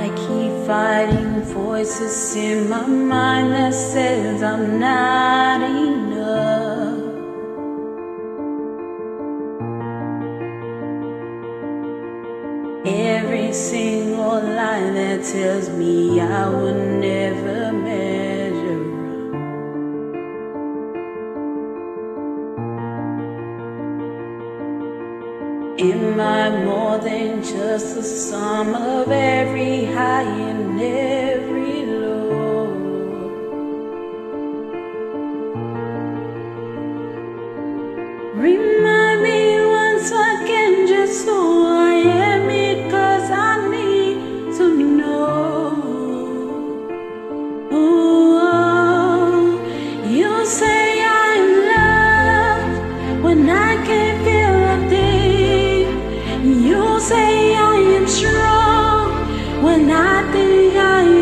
I keep fighting voices in my mind that says I'm not enough. Every single lie that tells me I would never make Am I more than just the sum of every high and every natin ay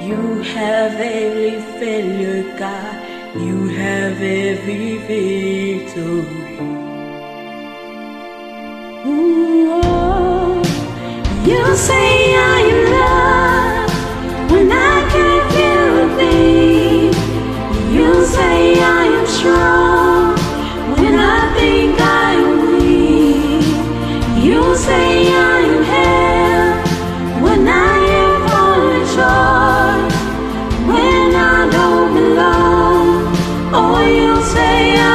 You have every failure, God. You have every victory. Ooh, oh. You say. Eu say